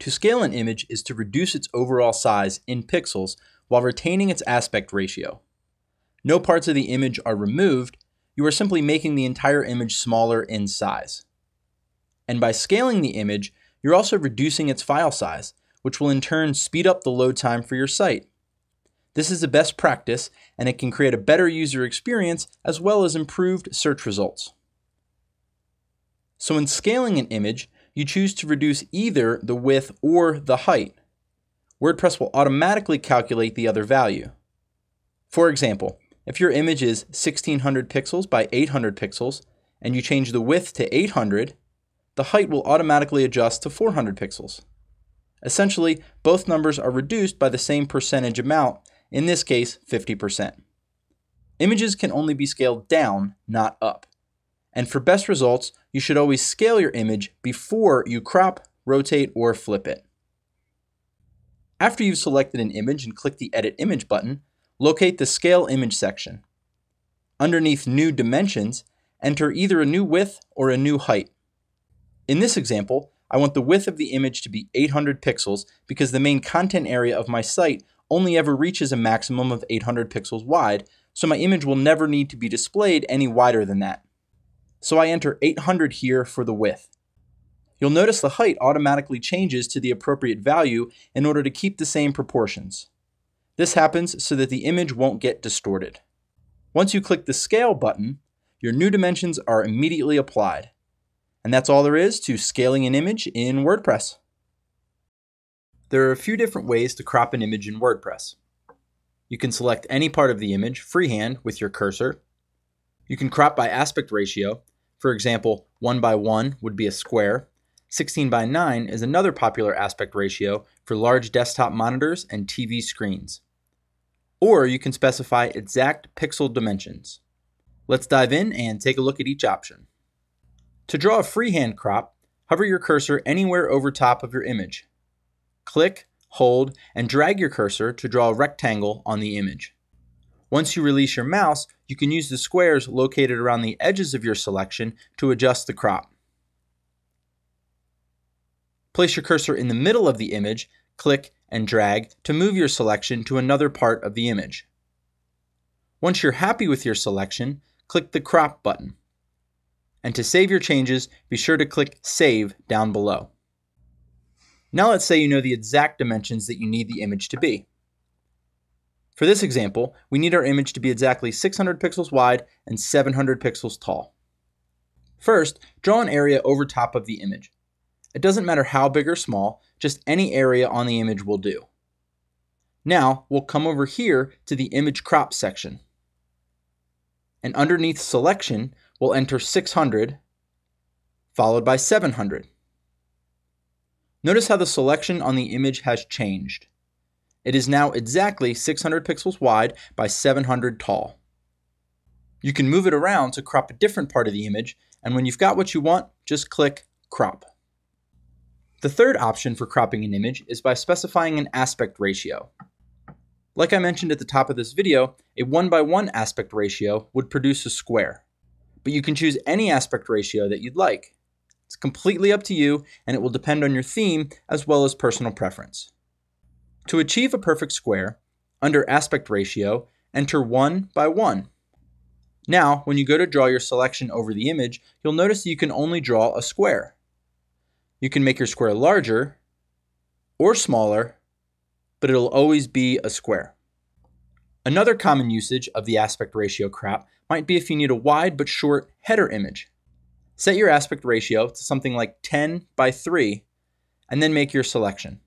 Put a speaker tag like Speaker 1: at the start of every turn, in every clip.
Speaker 1: To scale an image is to reduce its overall size in pixels while retaining its aspect ratio. No parts of the image are removed, you are simply making the entire image smaller in size. And by scaling the image, you're also reducing its file size, which will in turn speed up the load time for your site. This is a best practice, and it can create a better user experience as well as improved search results. So in scaling an image, you choose to reduce either the width or the height. WordPress will automatically calculate the other value. For example, if your image is 1600 pixels by 800 pixels and you change the width to 800, the height will automatically adjust to 400 pixels. Essentially, both numbers are reduced by the same percentage amount, in this case 50%. Images can only be scaled down, not up. And for best results, you should always scale your image before you crop, rotate, or flip it. After you've selected an image and click the Edit Image button, locate the Scale Image section. Underneath New Dimensions, enter either a new width or a new height. In this example, I want the width of the image to be 800 pixels because the main content area of my site only ever reaches a maximum of 800 pixels wide, so my image will never need to be displayed any wider than that. So I enter 800 here for the width. You'll notice the height automatically changes to the appropriate value in order to keep the same proportions. This happens so that the image won't get distorted. Once you click the Scale button, your new dimensions are immediately applied. And that's all there is to scaling an image in WordPress. There are a few different ways to crop an image in WordPress. You can select any part of the image freehand with your cursor. You can crop by aspect ratio. For example, 1 by 1 would be a square. 16 by 9 is another popular aspect ratio for large desktop monitors and TV screens. Or you can specify exact pixel dimensions. Let's dive in and take a look at each option. To draw a freehand crop, hover your cursor anywhere over top of your image. Click, hold, and drag your cursor to draw a rectangle on the image. Once you release your mouse, you can use the squares located around the edges of your selection to adjust the crop. Place your cursor in the middle of the image, click and drag to move your selection to another part of the image. Once you're happy with your selection, click the Crop button. And to save your changes, be sure to click Save down below. Now let's say you know the exact dimensions that you need the image to be. For this example, we need our image to be exactly 600 pixels wide and 700 pixels tall. First, draw an area over top of the image. It doesn't matter how big or small, just any area on the image will do. Now, we'll come over here to the image crop section. And underneath selection, we'll enter 600, followed by 700. Notice how the selection on the image has changed. It is now exactly 600 pixels wide by 700 tall. You can move it around to crop a different part of the image, and when you've got what you want, just click Crop. The third option for cropping an image is by specifying an aspect ratio. Like I mentioned at the top of this video, a 1 by 1 aspect ratio would produce a square but you can choose any aspect ratio that you'd like. It's completely up to you, and it will depend on your theme as well as personal preference. To achieve a perfect square, under aspect ratio, enter 1 by 1. Now, when you go to draw your selection over the image, you'll notice you can only draw a square. You can make your square larger or smaller, but it'll always be a square. Another common usage of the aspect ratio crop might be if you need a wide but short header image. Set your aspect ratio to something like 10 by 3 and then make your selection.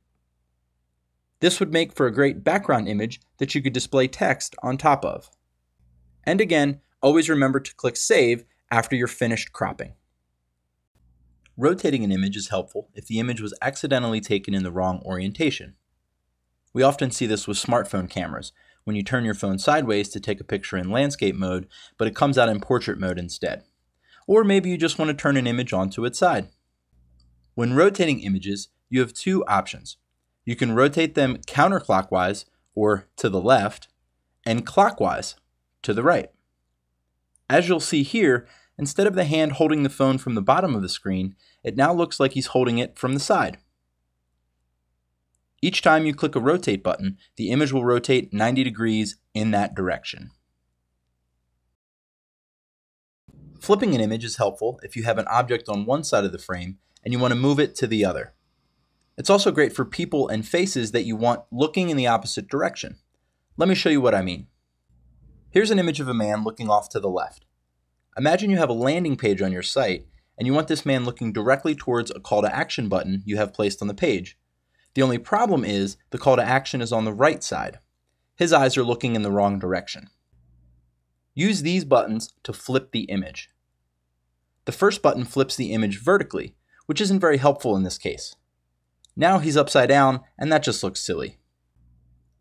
Speaker 1: This would make for a great background image that you could display text on top of. And again, always remember to click Save after you're finished cropping. Rotating an image is helpful if the image was accidentally taken in the wrong orientation. We often see this with smartphone cameras, when you turn your phone sideways to take a picture in landscape mode, but it comes out in portrait mode instead. Or maybe you just want to turn an image onto its side. When rotating images, you have two options. You can rotate them counterclockwise or to the left, and clockwise to the right. As you'll see here, instead of the hand holding the phone from the bottom of the screen, it now looks like he's holding it from the side. Each time you click a rotate button, the image will rotate 90 degrees in that direction. Flipping an image is helpful if you have an object on one side of the frame and you want to move it to the other. It's also great for people and faces that you want looking in the opposite direction. Let me show you what I mean. Here's an image of a man looking off to the left. Imagine you have a landing page on your site and you want this man looking directly towards a call to action button you have placed on the page. The only problem is the call to action is on the right side. His eyes are looking in the wrong direction. Use these buttons to flip the image. The first button flips the image vertically, which isn't very helpful in this case. Now he's upside down, and that just looks silly.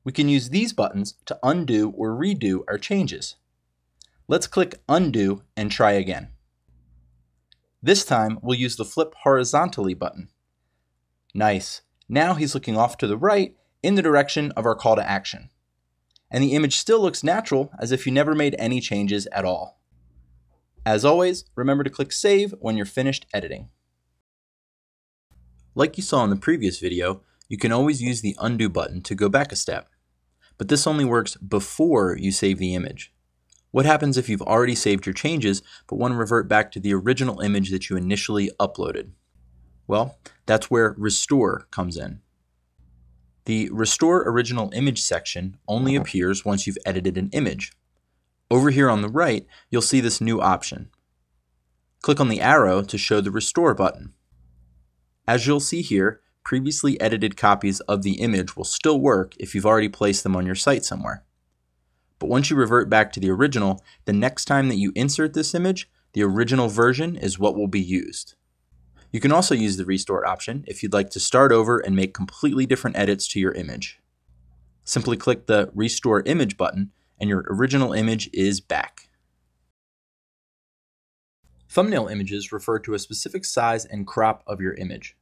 Speaker 1: We can use these buttons to undo or redo our changes. Let's click Undo and try again. This time, we'll use the Flip Horizontally button. Nice. Now he's looking off to the right in the direction of our call to action. And the image still looks natural as if you never made any changes at all. As always, remember to click Save when you're finished editing. Like you saw in the previous video, you can always use the Undo button to go back a step. But this only works before you save the image. What happens if you've already saved your changes but want to revert back to the original image that you initially uploaded? Well, that's where Restore comes in. The Restore Original Image section only appears once you've edited an image. Over here on the right, you'll see this new option. Click on the arrow to show the Restore button. As you'll see here, previously edited copies of the image will still work if you've already placed them on your site somewhere. But once you revert back to the original, the next time that you insert this image, the original version is what will be used. You can also use the restore option if you'd like to start over and make completely different edits to your image. Simply click the Restore Image button and your original image is back. Thumbnail images refer to a specific size and crop of your image.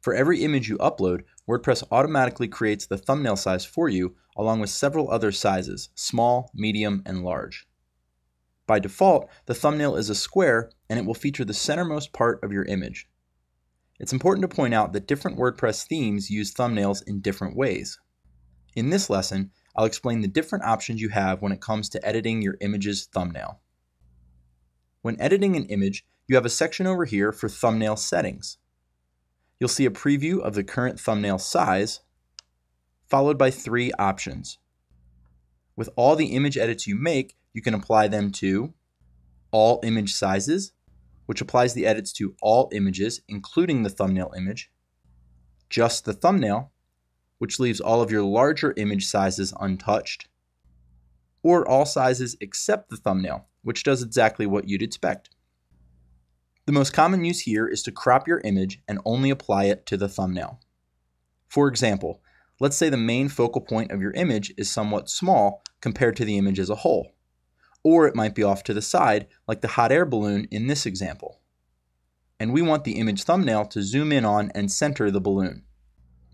Speaker 1: For every image you upload, WordPress automatically creates the thumbnail size for you along with several other sizes, small, medium, and large. By default, the thumbnail is a square and it will feature the centermost part of your image. It's important to point out that different WordPress themes use thumbnails in different ways. In this lesson, I'll explain the different options you have when it comes to editing your image's thumbnail. When editing an image, you have a section over here for thumbnail settings. You'll see a preview of the current thumbnail size, followed by three options. With all the image edits you make, you can apply them to all image sizes, which applies the edits to all images, including the thumbnail image, just the thumbnail, which leaves all of your larger image sizes untouched, or all sizes except the thumbnail, which does exactly what you'd expect. The most common use here is to crop your image and only apply it to the thumbnail. For example, let's say the main focal point of your image is somewhat small compared to the image as a whole or it might be off to the side, like the hot air balloon in this example. And we want the image thumbnail to zoom in on and center the balloon.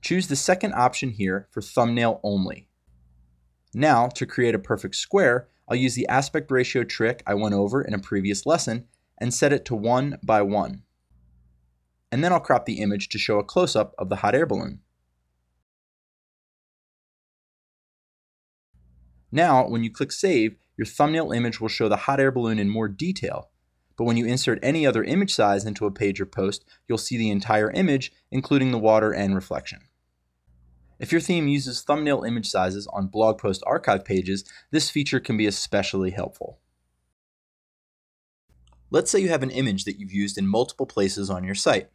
Speaker 1: Choose the second option here for thumbnail only. Now, to create a perfect square, I'll use the aspect ratio trick I went over in a previous lesson and set it to 1 by 1. And then I'll crop the image to show a close-up of the hot air balloon. Now, when you click Save, your thumbnail image will show the hot air balloon in more detail. But when you insert any other image size into a page or post, you'll see the entire image, including the water and reflection. If your theme uses thumbnail image sizes on blog post archive pages, this feature can be especially helpful. Let's say you have an image that you've used in multiple places on your site,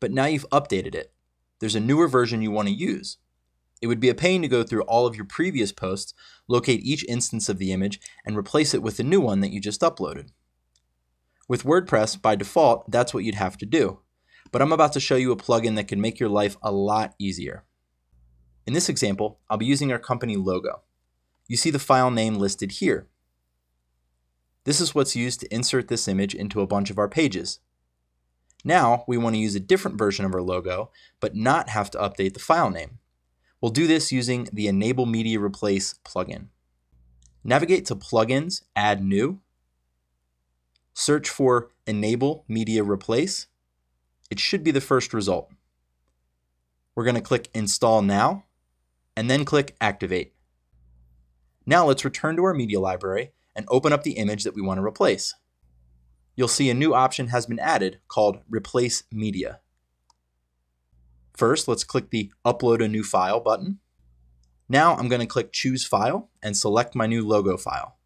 Speaker 1: but now you've updated it. There's a newer version you want to use. It would be a pain to go through all of your previous posts, locate each instance of the image, and replace it with the new one that you just uploaded. With WordPress, by default, that's what you'd have to do. But I'm about to show you a plugin that can make your life a lot easier. In this example, I'll be using our company logo. You see the file name listed here. This is what's used to insert this image into a bunch of our pages. Now, we want to use a different version of our logo, but not have to update the file name. We'll do this using the Enable Media Replace plugin. Navigate to Plugins, Add New. Search for Enable Media Replace. It should be the first result. We're going to click Install Now, and then click Activate. Now let's return to our media library and open up the image that we want to replace. You'll see a new option has been added called Replace Media. First, let's click the Upload a New File button. Now I'm going to click Choose File and select my new logo file.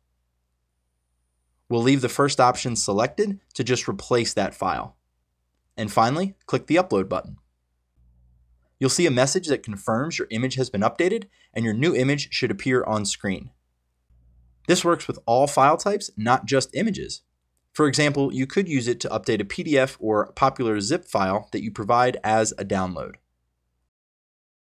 Speaker 1: We'll leave the first option selected to just replace that file. And finally, click the Upload button. You'll see a message that confirms your image has been updated and your new image should appear on screen. This works with all file types, not just images. For example, you could use it to update a PDF or popular zip file that you provide as a download.